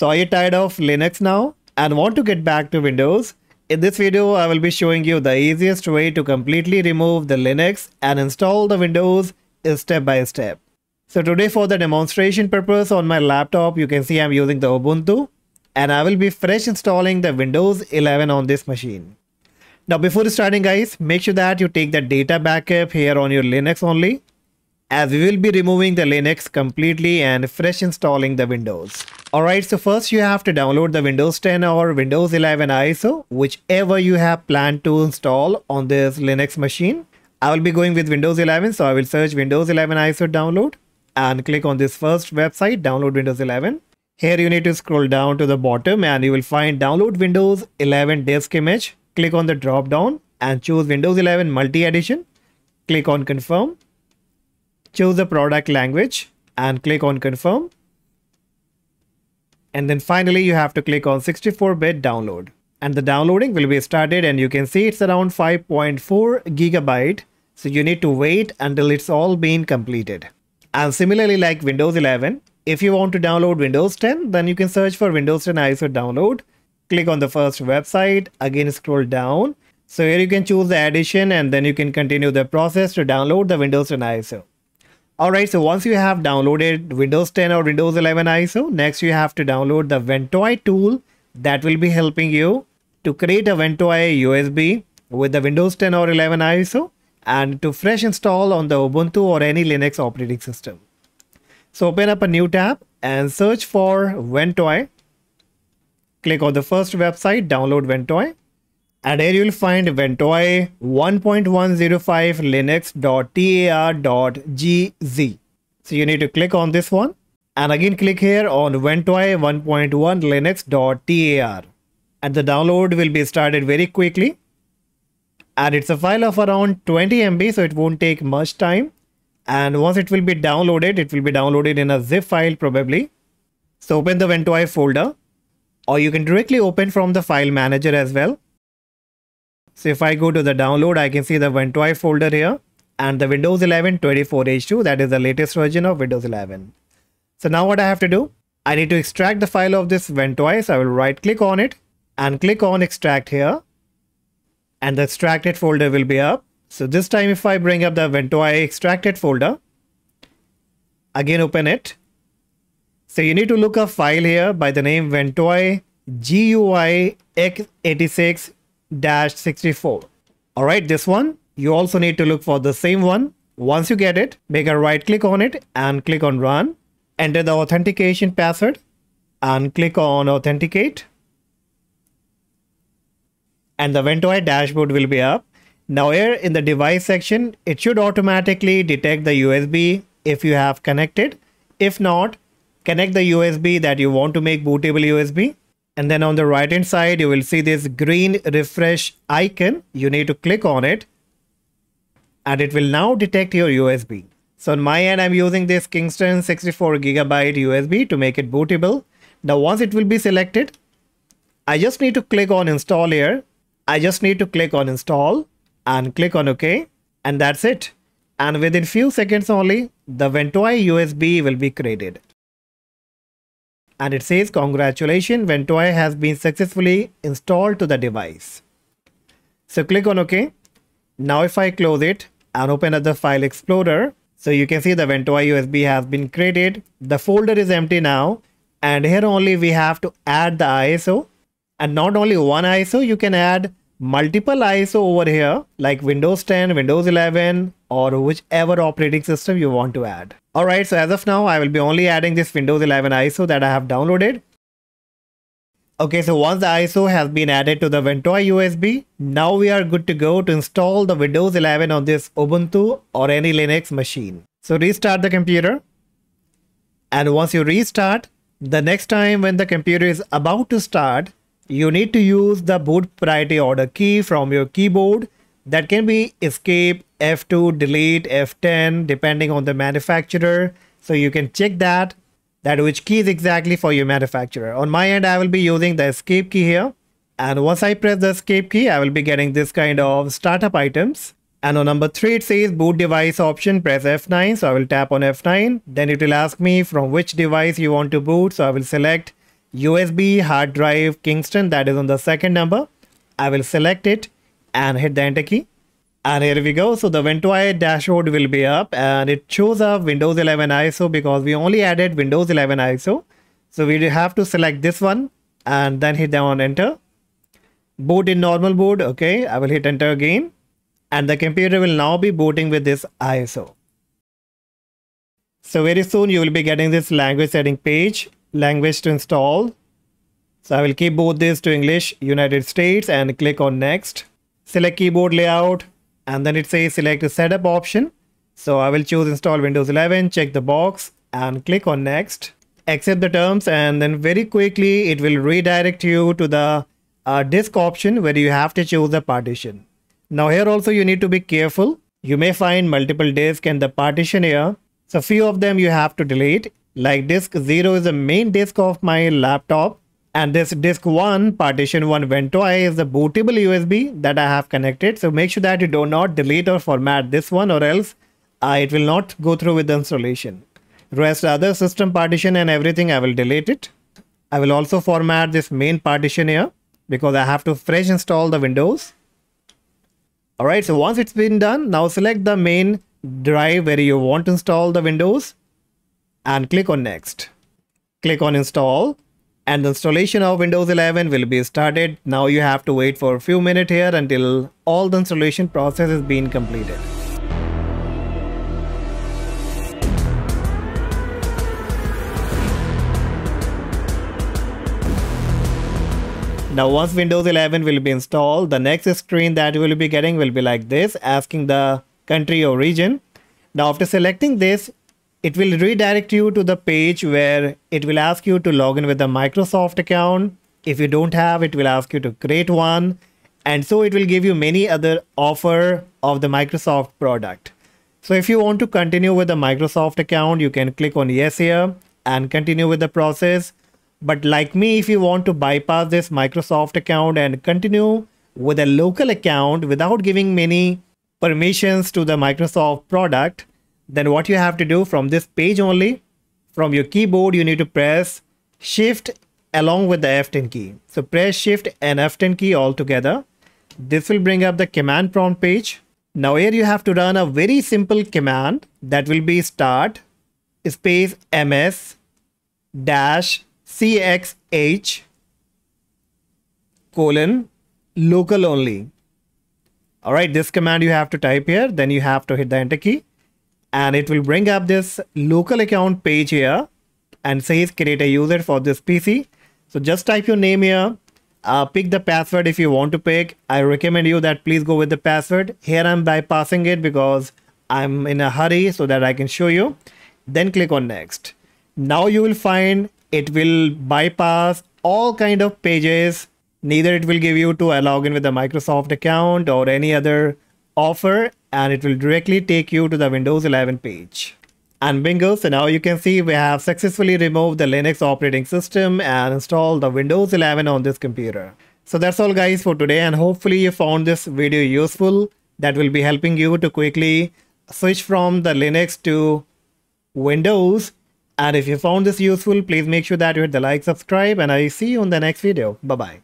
So are you tired of Linux now and want to get back to Windows? In this video, I will be showing you the easiest way to completely remove the Linux and install the Windows step by step. So today for the demonstration purpose on my laptop, you can see I'm using the Ubuntu and I will be fresh installing the Windows 11 on this machine. Now before starting guys, make sure that you take the data backup here on your Linux only as we will be removing the Linux completely and fresh installing the Windows. Alright, so first you have to download the Windows 10 or Windows 11 ISO, whichever you have planned to install on this Linux machine. I will be going with Windows 11, so I will search Windows 11 ISO download and click on this first website, download Windows 11. Here you need to scroll down to the bottom and you will find download Windows 11 disk image. Click on the drop down and choose Windows 11 multi edition. Click on confirm choose the product language and click on confirm. And then finally you have to click on 64-bit download. And the downloading will be started and you can see it's around 5.4 gigabyte. So you need to wait until it's all been completed. And similarly like Windows 11, if you want to download Windows 10, then you can search for Windows 10 ISO download. Click on the first website, again scroll down. So here you can choose the edition and then you can continue the process to download the Windows 10 ISO. Alright, so once you have downloaded Windows 10 or Windows 11 ISO, next you have to download the Ventoy tool that will be helping you to create a Ventoy USB with the Windows 10 or 11 ISO and to fresh install on the Ubuntu or any Linux operating system. So open up a new tab and search for Ventoy. Click on the first website, download Ventoy and here you'll find Ventoy 1.105 linux.tar.gz. So you need to click on this one. And again click here on Ventoy 1.1 linux.tar and the download will be started very quickly. And it's a file of around 20 MB so it won't take much time. And once it will be downloaded it will be downloaded in a zip file probably. So open the Ventoy folder or you can directly open from the file manager as well so if I go to the download, I can see the Ventoy folder here and the Windows 11 24H2, that is the latest version of Windows 11. So now what I have to do, I need to extract the file of this Ventoy. So I will right click on it and click on extract here and the extracted folder will be up. So this time if I bring up the Ventoy extracted folder, again open it. So you need to look a file here by the name Ventoy GUI x86 64. Alright, this one, you also need to look for the same one. Once you get it, make a right click on it and click on run. Enter the authentication password and click on authenticate. And the Ventoy dashboard will be up. Now here in the device section, it should automatically detect the USB if you have connected. If not, connect the USB that you want to make bootable USB and then on the right hand side you will see this green refresh icon. You need to click on it and it will now detect your USB so on my end I'm using this Kingston 64 gigabyte USB to make it bootable. Now once it will be selected I just need to click on install here. I just need to click on install and click on OK and that's it. And within few seconds only the Ventoy USB will be created and it says congratulations Ventoy has been successfully installed to the device. So click on OK. Now if I close it and open up the file explorer, so you can see the Ventoy USB has been created. The folder is empty now and here only we have to add the ISO and not only one ISO, you can add multiple ISO over here like Windows 10, Windows 11 or whichever operating system you want to add. Alright, so as of now, I will be only adding this Windows 11 ISO that I have downloaded. Okay, so once the ISO has been added to the Ventoy USB, now we are good to go to install the Windows 11 on this Ubuntu or any Linux machine. So restart the computer. And once you restart, the next time when the computer is about to start, you need to use the boot priority order key from your keyboard. That can be escape f2 delete f10 depending on the manufacturer. So you can check that that which key is exactly for your manufacturer. On my end i will be using the escape key here. And once i press the escape key i will be getting this kind of startup items. And on number three it says boot device option press f9 so i will tap on f9 then it will ask me from which device you want to boot. So i will select USB hard drive Kingston that is on the second number. I will select it and hit the enter key. And here we go. So the Ventoy dashboard will be up and it shows up Windows 11 ISO because we only added Windows 11 ISO. So we have to select this one and then hit down on enter. Boot in normal boot. Okay. I will hit enter again and the computer will now be booting with this ISO. So very soon you will be getting this language setting page, language to install. So I will keep both this to English, United States and click on next. Select keyboard layout and then it says select the setup option. So I will choose install Windows 11, check the box and click on next. Accept the terms and then very quickly it will redirect you to the uh, disk option where you have to choose the partition. Now here also you need to be careful. You may find multiple disks and the partition here. So few of them you have to delete. Like disk 0 is the main disk of my laptop and this disk 1 partition 1 Ventoy is the bootable USB that I have connected. So make sure that you do not delete or format this one or else uh, it will not go through with the installation. Rest other system partition and everything I will delete it. I will also format this main partition here because I have to fresh install the Windows. Alright, so once it's been done, now select the main drive where you want to install the Windows and click on next. Click on install and the installation of Windows 11 will be started. Now you have to wait for a few minutes here until all the installation process is being completed. Now once Windows 11 will be installed, the next screen that you will be getting will be like this, asking the country or region. Now after selecting this, it will redirect you to the page where it will ask you to log in with a Microsoft account. If you don't have, it will ask you to create one. And so it will give you many other offer of the Microsoft product. So if you want to continue with the Microsoft account, you can click on yes here and continue with the process. But like me, if you want to bypass this Microsoft account and continue with a local account without giving many permissions to the Microsoft product, then what you have to do from this page only, from your keyboard, you need to press shift along with the F10 key. So press shift and F10 key all together. This will bring up the command prompt page. Now here you have to run a very simple command that will be start space ms dash cxh colon local only. All right, this command you have to type here, then you have to hit the enter key and it will bring up this local account page here and says create a user for this PC. So just type your name here, uh, pick the password if you want to pick. I recommend you that please go with the password. Here I'm bypassing it because I'm in a hurry so that I can show you. Then click on next. Now you will find it will bypass all kind of pages. Neither it will give you to log in with a Microsoft account or any other offer and it will directly take you to the Windows 11 page. And bingo, so now you can see we have successfully removed the Linux operating system and installed the Windows 11 on this computer. So that's all guys for today and hopefully you found this video useful that will be helping you to quickly switch from the Linux to Windows. And if you found this useful, please make sure that you hit the like, subscribe and I see you in the next video. Bye-bye.